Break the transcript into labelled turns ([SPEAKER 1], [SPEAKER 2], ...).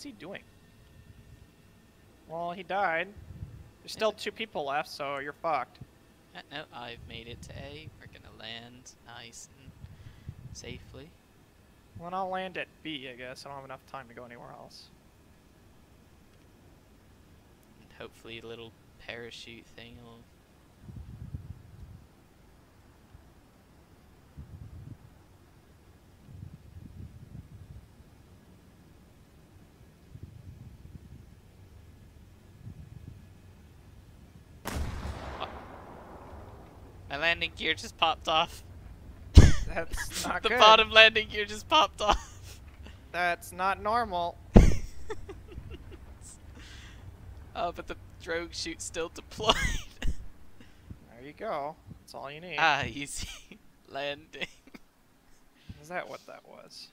[SPEAKER 1] is he doing? Well, he died. There's still two people left, so you're fucked.
[SPEAKER 2] Uh, no, I've made it to A. We're gonna land nice and safely.
[SPEAKER 1] Well, then I'll land at B, I guess. I don't have enough time to go anywhere else.
[SPEAKER 2] And hopefully a little parachute thing will My landing gear just popped off.
[SPEAKER 1] That's not
[SPEAKER 2] the
[SPEAKER 1] good.
[SPEAKER 2] bottom landing gear just popped off.
[SPEAKER 1] That's not normal.
[SPEAKER 2] oh, but the drogue chute still deployed.
[SPEAKER 1] There you go. That's all you need.
[SPEAKER 2] ah, easy landing.
[SPEAKER 1] Is that what that was?